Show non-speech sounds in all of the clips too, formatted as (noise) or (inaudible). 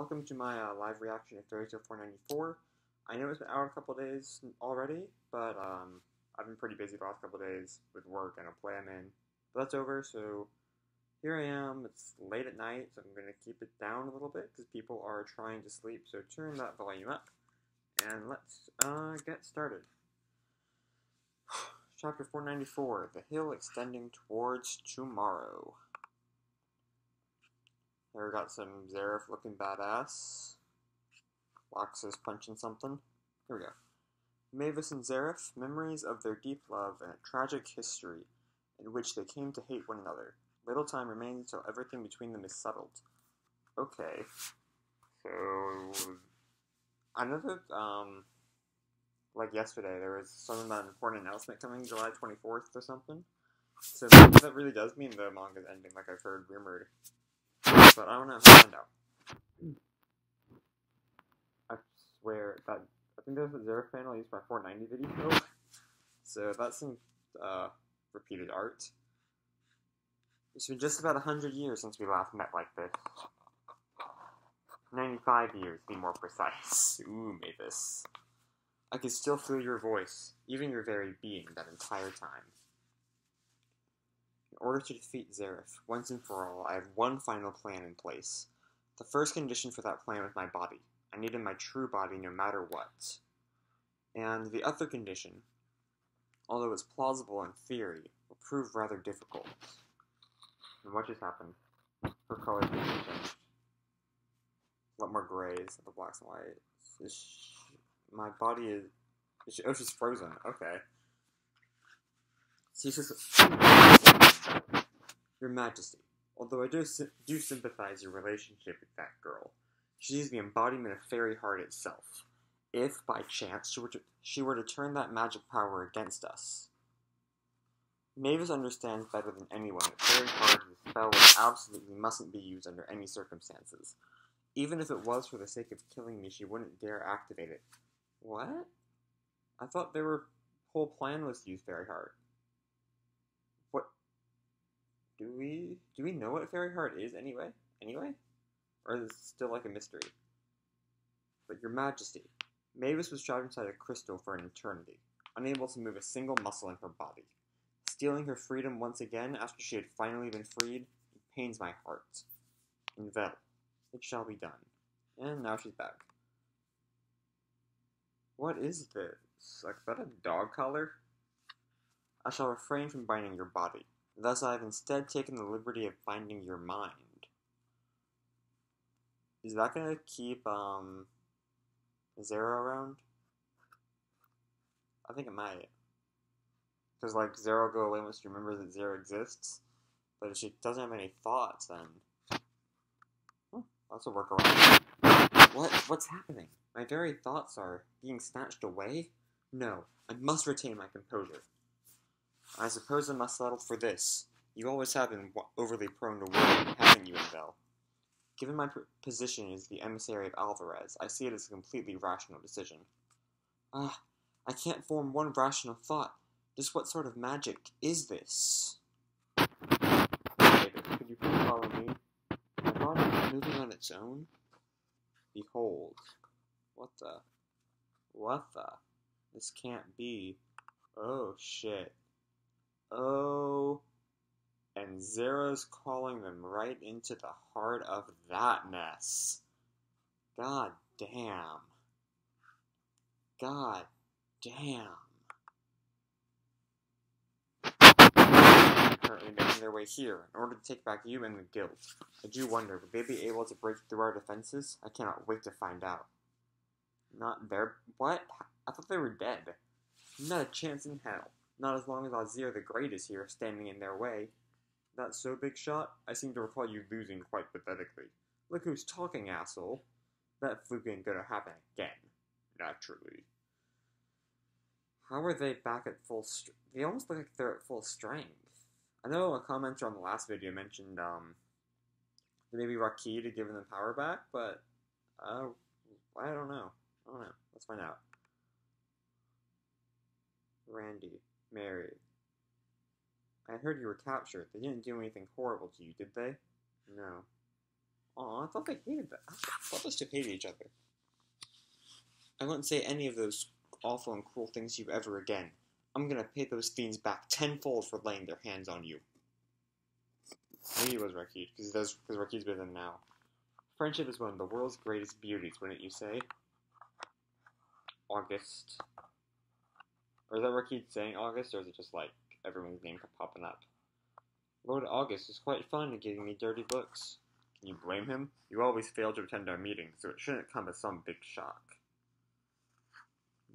welcome to my uh, live reaction of Tail 494. I know it's been out a couple days already, but um, I've been pretty busy the last couple days with work and a play I'm in. But that's over, so here I am. It's late at night, so I'm going to keep it down a little bit because people are trying to sleep, so turn that volume up, and let's uh, get started. (sighs) Chapter 494, The Hill Extending Towards Tomorrow. Here we got some Zeref looking badass. Lox is punching something. Here we go. Mavis and Zeref, memories of their deep love and a tragic history in which they came to hate one another. Little time remains until everything between them is settled. Okay. So, I know that, um, like yesterday, there was some important announcement coming July 24th or something. So that really does mean the manga's ending, like I've heard rumored but I don't know. Find out. I swear that I think there's a zero panel used my 490 video, so that's some uh, repeated art. It's been just about 100 years since we last met like this. 95 years, to be more precise. Ooh, Mavis. I can still feel your voice, even your very being, that entire time order to defeat Zeref, once and for all, I have one final plan in place. The first condition for that plan was my body. I needed my true body no matter what. And the other condition, although it's plausible in theory, will prove rather difficult. And what just happened? Her color changed. A lot more grays, the blacks and whites. my body is oh, she's frozen. Okay. Your Majesty, although I do, do sympathize your relationship with that girl, she is the embodiment of Fairy Heart itself. If, by chance, she were, to, she were to turn that magic power against us. Mavis understands better than anyone that Fairy Heart is a spell which absolutely mustn't be used under any circumstances. Even if it was for the sake of killing me, she wouldn't dare activate it. What? I thought their whole plan was to use Fairy Heart. Do we do we know what fairy heart is anyway? Anyway, or is it still like a mystery? But your Majesty, Mavis was trapped inside a crystal for an eternity, unable to move a single muscle in her body. Stealing her freedom once again after she had finally been freed pains my heart. And well, it shall be done. And now she's back. What is this? Like that a dog collar? I shall refrain from binding your body. Thus I have instead taken the liberty of finding your mind. Is that gonna keep, um, Zera around? I think it might. Because, like, Zera go away once she remembers that Zera exists. But if she doesn't have any thoughts, then... Oh, that's a workaround. What? What's happening? My very thoughts are being snatched away? No, I must retain my composure. I suppose I must settle for this. You always have been overly prone to worry, haven't you, Invel? Given my position as the emissary of Alvarez, I see it as a completely rational decision. Ah, I can't form one rational thought. Just what sort of magic is this? David, could you please follow me? My body is moving on its own? Behold. What the? What the? This can't be. Oh, shit. Oh, and Zero's calling them right into the heart of that mess. God damn. God damn. Currently making their way here in order to take back you and the guild. I do wonder, would they be able to break through our defenses? I cannot wait to find out. Not their. What? I thought they were dead. Not a chance in hell. Not as long as Azir the Great is here, standing in their way. That so big shot? I seem to recall you losing quite pathetically. Look who's talking, asshole. That fluke ain't gonna happen again. Naturally. How are they back at full strength? They almost look like they're at full strength. I know a commenter on the last video mentioned, um, maybe Rakid had given them power back, but, uh, I don't know. I don't know. Let's find out. Randy. Mary. I heard you were captured. They didn't do anything horrible to you, did they? No. Aw, I thought they hated that. I thought those two hated each other. I won't say any of those awful and cruel things to you ever again. I'm gonna pay those fiends back tenfold for laying their hands on you. Maybe it was Rakid, because does because Rakid's with them now. Friendship is one of the world's greatest beauties, wouldn't you say? August. Or is that Rakid saying August, or is it just like everyone's name popping up? Lord August is quite fond of giving me dirty looks. Can you blame him? You always fail to attend our meetings, so it shouldn't come as some big shock.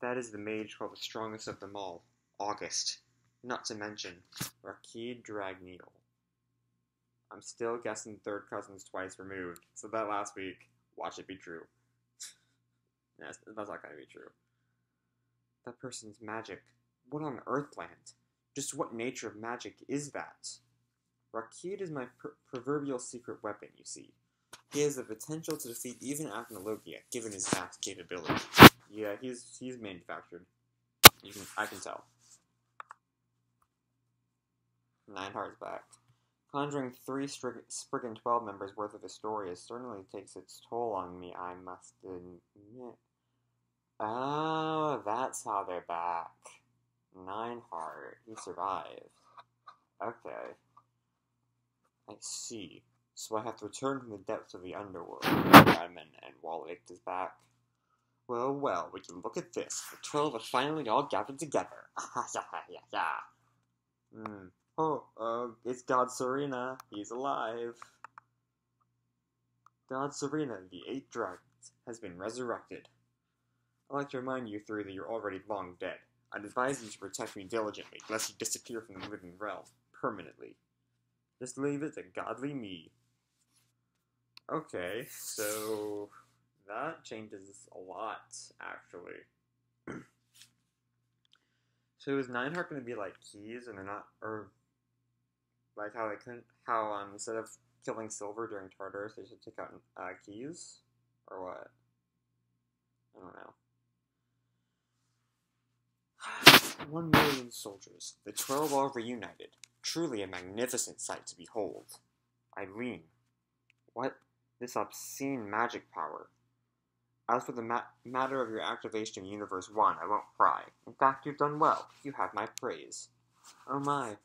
That is the mage called the strongest of them all, August. Not to mention, Rakid Dragneel. I'm still guessing third cousins twice removed, so that last week, watch it be true. (laughs) yes, that's not gonna be true. That person's magic. What on earth land? Just what nature of magic is that? Rakid is my pr- proverbial secret weapon, you see. He has the potential to defeat even Acnologia, given his vast capability. Yeah, he's he's manufactured. You can I can tell. Neinhart's back. Conjuring three Strig- Spriggan 12 members worth of Historia certainly takes its toll on me, I must admit. Uh, That's how they're back. Neinhart. He survived. Okay. I see. So I have to return from the depths of the underworld. Redmond and Wallach is back. Well, well, we can look at this. The twelve are finally all gathered together. yeah, yeah, yeah. Oh, uh, it's God Serena. He's alive. God Serena, the Eight Dragons, has been resurrected. I'd like to remind you three that you're already long dead. I'd advise you to protect me diligently, lest you disappear from the living realm permanently. Just leave it to godly me. Okay, so that changes a lot, actually. (clears throat) so is Neinhart going to be like keys, and they're not, or like how they couldn't, how um instead of killing Silver during Tartarus, they should take out uh, keys, or what? I don't know. One million soldiers. The twelve are reunited. Truly a magnificent sight to behold. Eileen. What? This obscene magic power. As for the ma- matter of your activation in Universe 1, I won't cry. In fact, you've done well. You have my praise. Oh my.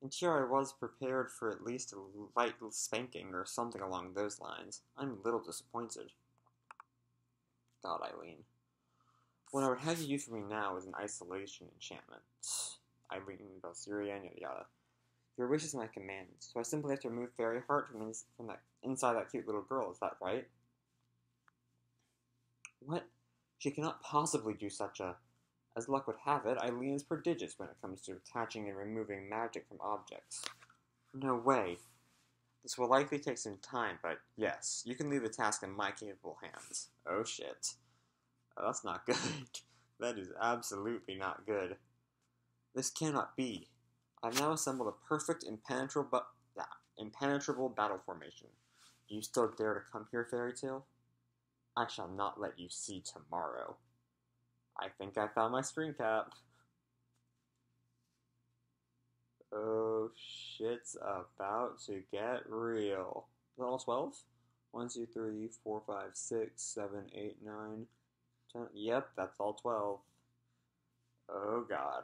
And here I was prepared for at least a light spanking or something along those lines. I'm a little disappointed. God, Eileen. What I would have you do for me now is an isolation enchantment. i Eileen, Belserion, yada yada. Your wish is my command, so I simply have to remove Fairy Heart from, from that inside that cute little girl, is that right? What? She cannot possibly do such a. As luck would have it, Eileen is prodigious when it comes to attaching and removing magic from objects. No way. This will likely take some time, but yes, you can leave the task in my capable hands. Oh shit. That's not (laughs) good. that is absolutely not good. This cannot be. I've now assembled a perfect impenetrable, bu- impenetrable battle formation. Do you still dare to come here, Fairy Tail? I shall not let you see tomorrow. I think I found my screen cap. Oh, shit's about to get real. Is that all 12? 1, 2, 3, 4, 5, 6, 7, 8, 9, 10. Yep, that's all 12. Oh, God.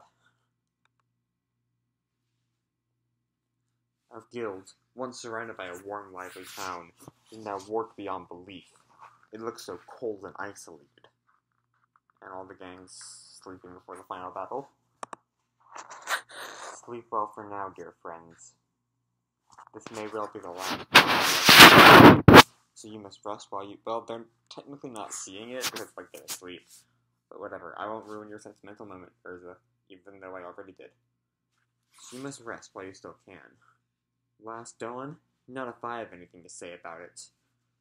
Our guild, once surrounded by a warm, lively town, is now warped beyond belief. It looks so cold and isolated. And all the gangs sleeping before the final battle. Sleep well for now, dear friends. This may well be the last. So you must rest while you. Well, they're technically not seeing it because, like, they're asleep. But whatever, I won't ruin your sentimental moment, Erza, even though I already did. So you must rest while you still can. Last dawn? Not if I have anything to say about it.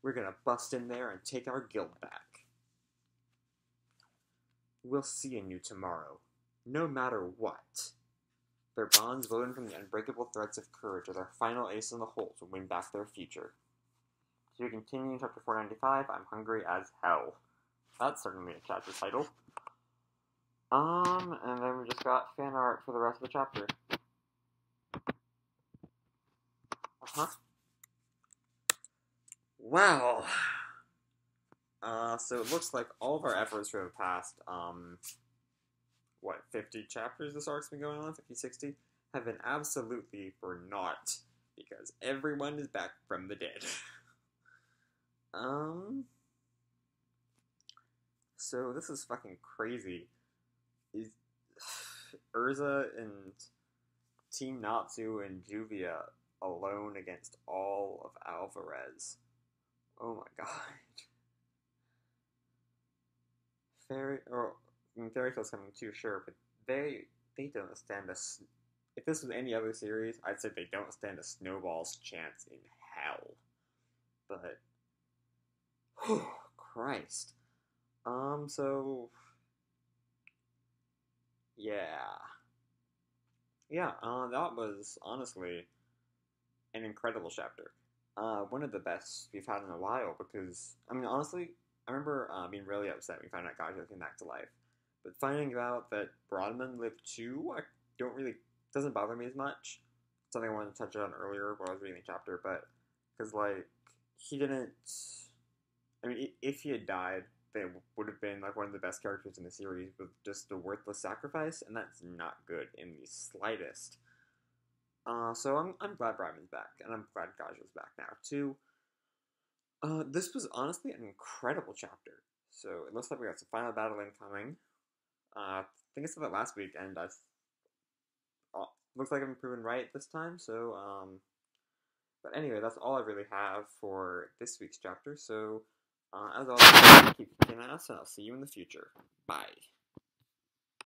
We're gonna bust in there and take our guild back. We'll see in you tomorrow, no matter what. Their bonds woven from the unbreakable threads of courage are their final ace in the hole to win back their future. We continue in chapter 495, I'm hungry as hell. That's certainly a chapter title. Um, and then we just got fan art for the rest of the chapter. Uh-huh. Well, uh, so it looks like all of our efforts for the past, um, what, 50 chapters this arc's been going on, 50, 60, have been absolutely for naught, because everyone is back from the dead. (laughs) um, so this is fucking crazy. Is (sighs) Erza and Team Natsu and Juvia alone against all of Alvarez? Oh my (laughs) god. Fairy or I mean, Fairy Tail's coming too, sure, but they they don't stand a. If this was any other series, I'd say they don't stand a snowball's chance in hell. But, Christ. Um. So. Yeah. Yeah. Uh, that was honestly an incredible chapter uh, one of the best we've had in a while because I mean honestly, I remember uh, being really upset when we found out Gajeel came back to life, but finding out that Broadman lived too, I don't really doesn't bother me as much. Something I wanted to touch on earlier when I was reading the chapter, but because like he didn't. I mean, if he had died, then it would have been like one of the best characters in the series with just a worthless sacrifice, and that's not good in the slightest. Uh, so I'm, I'm glad Bryman's back, and I'm glad Gajeel's back now too. Uh, this was honestly an incredible chapter. So it looks like we got some final battle incoming. Uh, I think I said that last week, and I uh, looks like I'm proven right this time. So, um, but anyway, that's all I really have for this week's chapter. So, uh, as always, keep kicking ass, and I'll see you in the future. Bye.